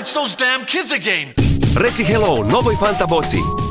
It's those damn kids again! Reci hello novoj Fantaboci.